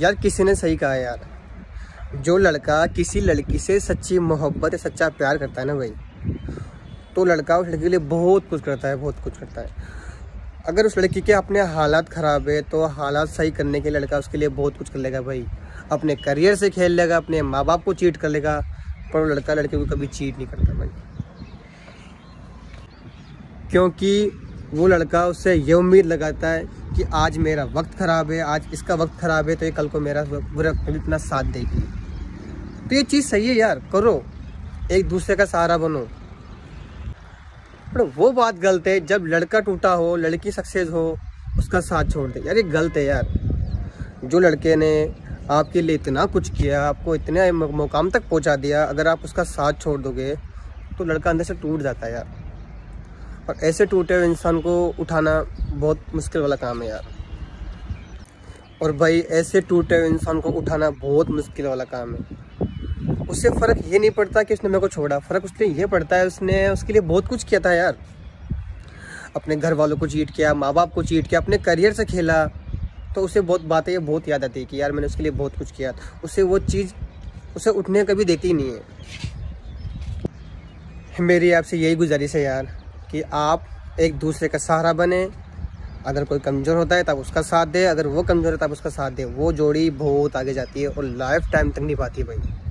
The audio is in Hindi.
यार किसी ने सही कहा यार। जो लड़का किसी लड़की से सच्ची मोहब्बत या सच्चा प्यार करता है ना भाई तो लड़का उस लड़की के लिए बहुत कुछ करता है, बहुत कुछ करता है। अगर उस लड़की के अपने हालात ख़राब है तो हालात सही करने के लड़का उसके लिए बहुत कुछ कर लेगा भाई। अपने करियर से खेल लेगा, अपने माँ बाप को चीट कर लेगा, पर वो लड़का लड़के को कभी चीट नहीं करता भाई। क्योंकि वो लड़का उससे ये उम्मीद लगाता है कि आज मेरा वक्त ख़राब है, आज इसका वक्त ख़राब है तो ये कल को मेरा बुरा इतना साथ देगी। तो ये चीज़ सही है यार, करो। एक दूसरे का सहारा बनो। पर वो बात गलत है, जब लड़का टूटा हो, लड़की सक्सेस हो, उसका साथ छोड़ दे। यार ये गलत है यार। जो लड़के ने आपके लिए इतना कुछ किया, आपको इतने मुकाम तक पहुँचा दिया, अगर आप उसका साथ छोड़ दोगे तो लड़का अंदर से टूट जाता है यार। और ऐसे टूटे हुए इंसान को उठाना बहुत मुश्किल वाला काम है यार। और भाई, ऐसे टूटे हुए इंसान को उठाना बहुत मुश्किल वाला काम है। उससे फ़र्क ये नहीं पड़ता कि उसने मेरे को छोड़ा। फ़र्क उसने ये पड़ता है, उसने उसके लिए बहुत कुछ किया था यार। अपने घर वालों को चीट किया माँ बाप को चीट किया, अपने करियर से खेला। तो उसे बहुत बातें बहुत याद आती है कि यार, मैंने उसके लिए बहुत कुछ किया उसे वो चीज़, उसे उठने कभी देती नहीं है। मेरी आपसे यही गुजारिश है यार। कि आप एक दूसरे का सहारा बने। अगर कोई कमज़ोर होता है तब उसका साथ दे, अगर वो कमज़ोर है तब उसका साथ दे। वो जोड़ी बहुत आगे जाती है और लाइफ टाइम तक नहीं पाती है भाई।